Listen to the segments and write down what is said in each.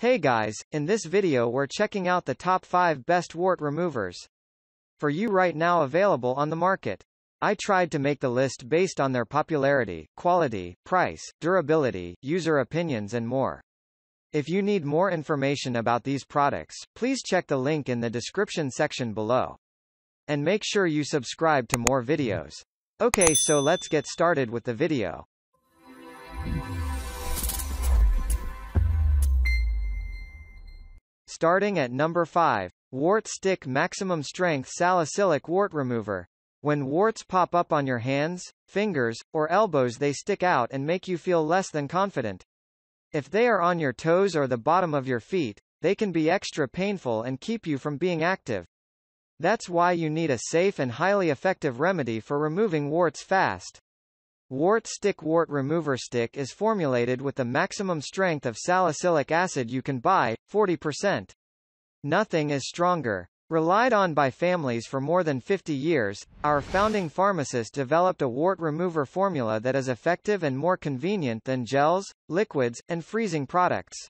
Hey guys, in this video we're checking out the top 5 best wart removers. For you right now available on the market. I tried to make the list based on their popularity, quality, price, durability, user opinions and more. If you need more information about these products, please check the link in the description section below. And make sure you subscribe to more videos. Okay so let's get started with the video. Starting at number 5, Wart Stick Maximum Strength Salicylic Wart Remover. When warts pop up on your hands, fingers, or elbows they stick out and make you feel less than confident. If they are on your toes or the bottom of your feet, they can be extra painful and keep you from being active. That's why you need a safe and highly effective remedy for removing warts fast. Wart Stick Wart Remover Stick is formulated with the maximum strength of salicylic acid you can buy, 40%. Nothing is stronger. Relied on by families for more than 50 years, our founding pharmacist developed a wart remover formula that is effective and more convenient than gels, liquids, and freezing products.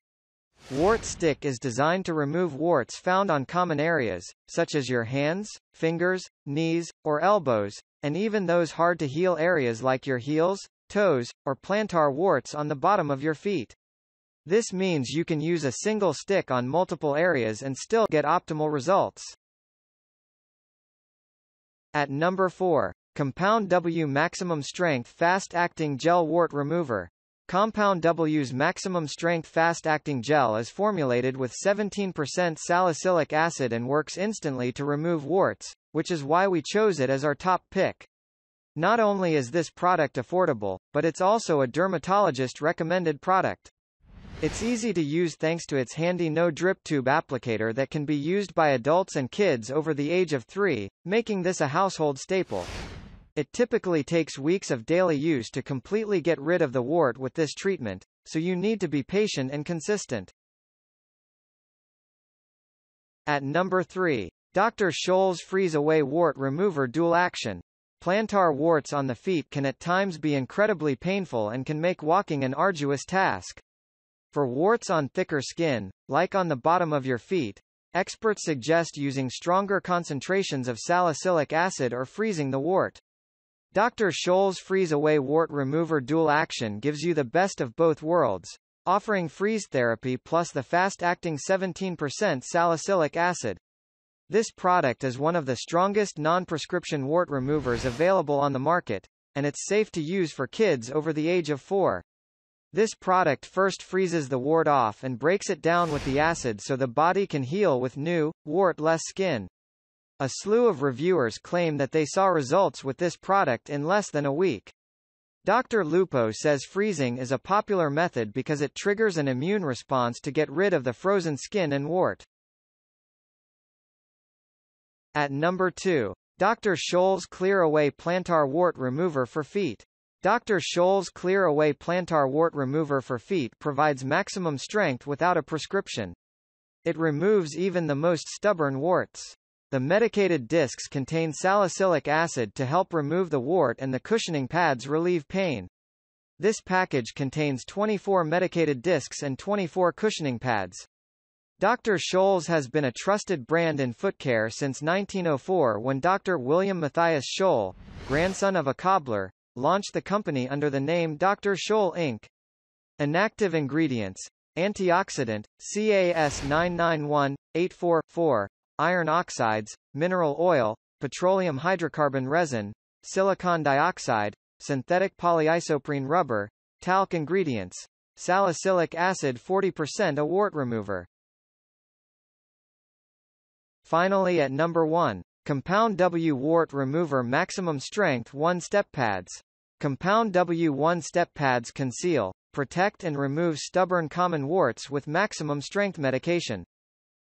Wart Stick is designed to remove warts found on common areas, such as your hands, fingers, knees, or elbows, and even those hard-to-heal areas like your heels, toes, or plantar warts on the bottom of your feet. This means you can use a single stick on multiple areas and still get optimal results. At number 4, Compound W Maximum Strength Fast-Acting Gel Wart Remover. Compound W's maximum strength fast-acting gel is formulated with 17% salicylic acid and works instantly to remove warts, which is why we chose it as our top pick. Not only is this product affordable, but it's also a dermatologist-recommended product. It's easy to use thanks to its handy no-drip tube applicator that can be used by adults and kids over the age of 3, making this a household staple. It typically takes weeks of daily use to completely get rid of the wart with this treatment, so you need to be patient and consistent. At number 3. Dr. Scholl's Freeze Away Wart Remover Dual Action. Plantar warts on the feet can at times be incredibly painful and can make walking an arduous task. For warts on thicker skin, like on the bottom of your feet, experts suggest using stronger concentrations of salicylic acid or freezing the wart. Dr. Scholl's Freeze Away Wart Remover Dual Action gives you the best of both worlds, offering freeze therapy plus the fast-acting 17% salicylic acid. This product is one of the strongest non-prescription wart removers available on the market, and it's safe to use for kids over the age of 4. This product first freezes the wart off and breaks it down with the acid so the body can heal with new, wart-less skin. A slew of reviewers claim that they saw results with this product in less than a week. Dr. Lupo says freezing is a popular method because it triggers an immune response to get rid of the frozen skin and wart. At number 2. Dr. Scholl's Clear Away Plantar Wart Remover for Feet. Dr. Scholl's Clear Away Plantar Wart Remover for Feet provides maximum strength without a prescription. It removes even the most stubborn warts. The medicated discs contain salicylic acid to help remove the wart and the cushioning pads relieve pain. This package contains 24 medicated discs and 24 cushioning pads. Dr. Scholl's has been a trusted brand in foot care since 1904 when Dr. William Matthias Scholl, grandson of a cobbler, launched the company under the name Dr. Scholl Inc. Inactive ingredients, antioxidant, CAS 991-844, iron oxides, mineral oil, petroleum hydrocarbon resin, silicon dioxide, synthetic polyisoprene rubber, talc ingredients, salicylic acid 40% a wart remover. Finally at number 1, Compound W Wart Remover Maximum Strength 1-Step Pads. Compound W 1-Step Pads conceal, protect and remove stubborn common warts with maximum strength medication.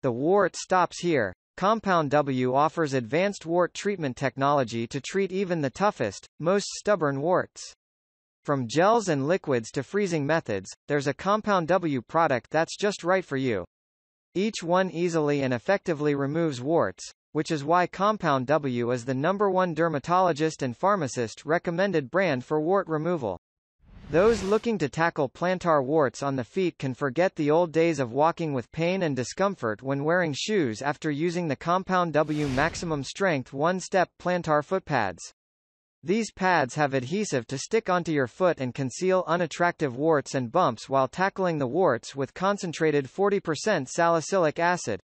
The wart stops here. Compound W offers advanced wart treatment technology to treat even the toughest, most stubborn warts. From gels and liquids to freezing methods, there's a Compound W product that's just right for you. Each one easily and effectively removes warts, which is why Compound W is the number one dermatologist and pharmacist recommended brand for wart removal. Those looking to tackle plantar warts on the feet can forget the old days of walking with pain and discomfort when wearing shoes after using the Compound W Maximum Strength one-step plantar foot pads. These pads have adhesive to stick onto your foot and conceal unattractive warts and bumps while tackling the warts with concentrated 40% salicylic acid.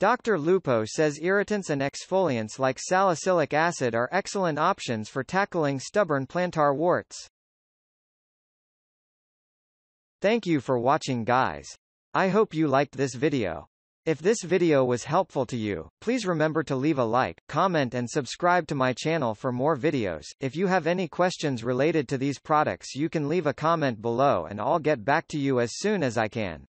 Dr. Lupo says irritants and exfoliants like salicylic acid are excellent options for tackling stubborn plantar warts. Thank you for watching guys. I hope you liked this video. If this video was helpful to you, please remember to leave a like, comment and subscribe to my channel for more videos. If you have any questions related to these products you can leave a comment below and I'll get back to you as soon as I can.